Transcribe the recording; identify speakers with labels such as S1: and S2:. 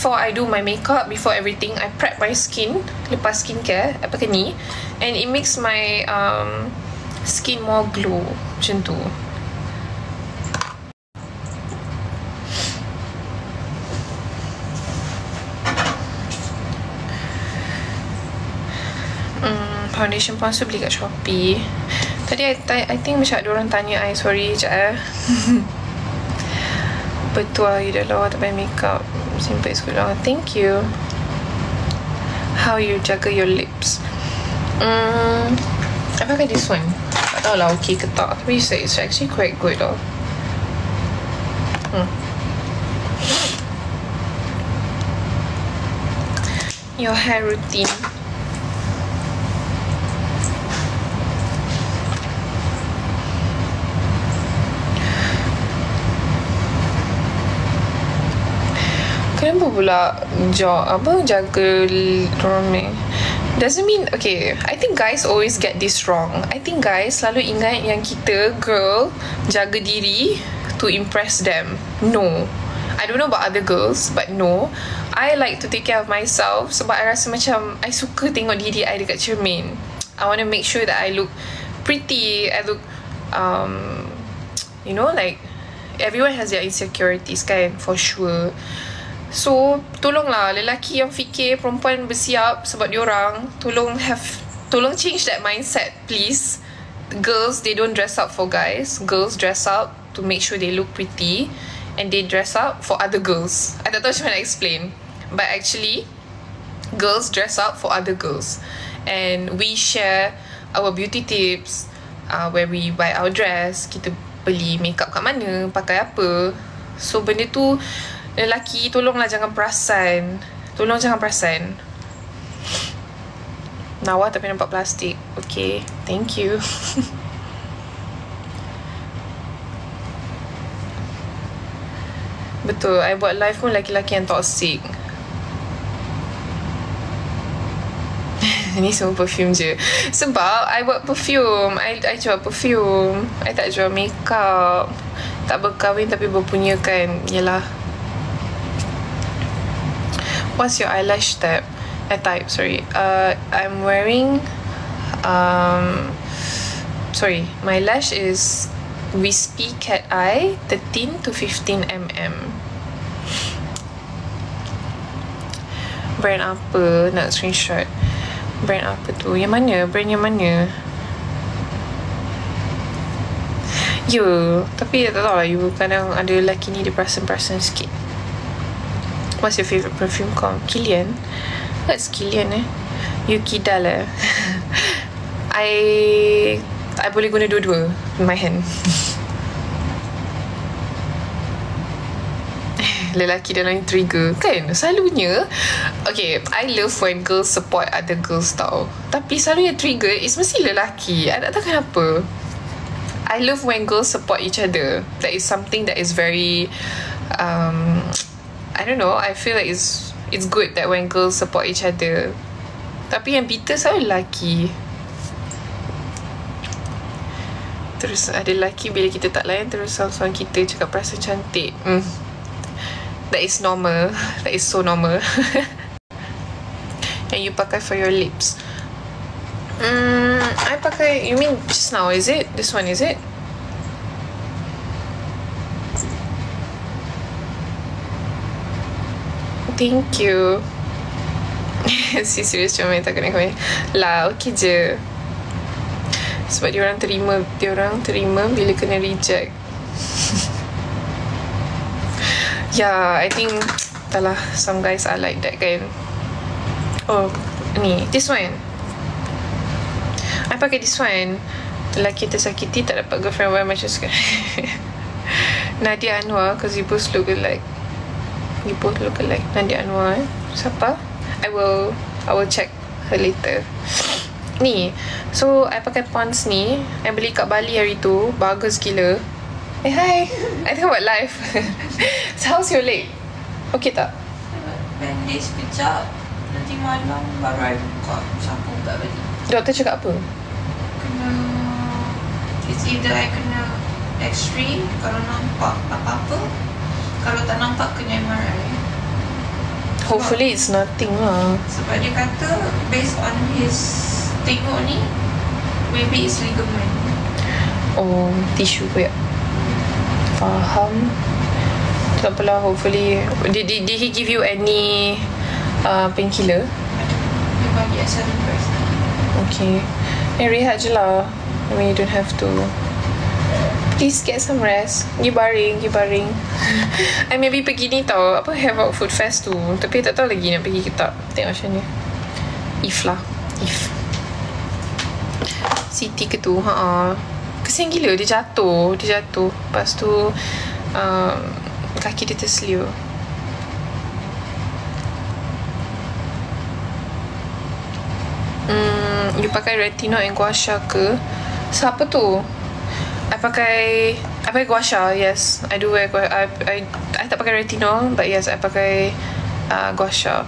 S1: before I do my makeup, before everything, I prep my skin. Lepas skincare, pakai ni. And it makes my um, skin more glow. Macam tu. Hmm, foundation sponsor beli kat Shopee. Tadi I, I think macam ada orang tanya I, sorry sekejap eh. Betul lah, you dah lawa tak payah makeup. Simple good lah. Thank you. How you juggle your lips? Hmm, I pakai this one. Tak tahu lah okay ke tak. Tapi say it's actually quite good lah. Hmm. Your hair routine. Kenapa pula jog apa jaga ni? Doesn't mean okay. I think guys always get this wrong. I think guys selalu ingat yang kita girl jaga diri to impress them. No. I don't know about other girls but no. I like to take care of myself sebab I rasa macam I suka tengok diri I dekat cermin. I want to make sure that I look pretty. I look um you know like everyone has their insecurities kan for sure. So, tolonglah lelaki yang fikir perempuan bersiap sebab diorang, tolong have tolong change that mindset please. Girls they don't dress up for guys. Girls dress up to make sure they look pretty and they dress up for other girls. I tak tahu macam mana explain. But actually girls dress up for other girls and we share our beauty tips uh, where we buy our dress, kita beli makeup kat mana, pakai apa. So benda tu Lelaki tolonglah jangan perasan. Tolong jangan perasan. Nawa tapi nampak plastik. Okay Thank you. Betul I buat live pun lelaki-lelaki yang toxic. Ni semua perfume je. Sebab I buat perfume. I, I jual perfume. I tak jual makeup. Tak berkahwin tapi berpunyakan. Yalah what's your eyelash type? Uh, type, sorry. Uh, I'm wearing, um, sorry, my lash is Wispy Cat Eye, 13 to 15 mm. Brand apa nak screenshot? Brand apa tu? Yang mana? Brand yang mana? Ya, tapi tak tahu lah you kadang ada lelaki ni dia perasan-perasan sikit. What's your favourite perfume called? Kilian? What's Kilian eh? Yuki Dala. I I boleh guna dua-dua in my hand. Lelaki dalam trigger Kan Selalunya Okay I love when girls support other girls tau Tapi selalu yang trigger Is mesti lelaki I tak tahu kenapa I love when girls support each other That is something that is very um, I don't know I feel like it's it's good that when girls support each other. Tapi yang bitter selalu lelaki. Terus ada lelaki bila kita tak layan terus sound-sound kita cakap perasaan cantik. Mm. that is normal. That is so normal. And you pakai for your lips. Mm, I pakai you mean just now is it? This one is it Thank you. Si serius cuma minta kena komen. Lah okay je. Sebab diorang terima Diorang terima bila kena reject. Yeah I think Entahlah Some guys are like that kan. Oh Ni This one. I pakai this one. Lelaki tersakiti Tak dapat girlfriend Why macam sekarang. Nadia Anwar Cause you both look like you both look alike. Nadia Anwar eh? siapa? I will I will check her later. Ni so I pakai Pond's ni I beli kat Bali hari tu bagus gila. Eh hi. I tengok buat live so how's your leg? Okay tak?
S2: Bandage sekejap. Nanti malam baru I buka. Sapu kat balik.
S1: Doktor cakap apa?
S2: Kena it's either I kena x-ray kalau nampak apa-apa kalau tak nampak kena MRI
S1: Hopefully it's nothing lah.
S2: Sebab dia kata based on his tengok ni maybe it's ligament.
S1: Oh, tisu ya. Faham. Tak apalah, hopefully. Did, did, did he give you any uh, painkiller?
S2: Dia bagi asal.
S1: Okay. Eh, rehat je lah. I mean, you don't have to. Please get some rest. You baring, you baring. I maybe pergi ni tau. Apa, have out food fest tu. Tapi tak tahu lagi nak pergi ke tak. Tengok macam ni. If lah. If. Siti ke tu. Ha Kesian gila. Dia jatuh. Dia jatuh. Lepas tu. Um, kaki dia terseliu. Hmm, you pakai retinol and gua sha ke? Siapa tu? I pakai I pakai gua sha, yes. I do wear gua I, I, I tak pakai retinol but yes, I pakai uh, gua sha.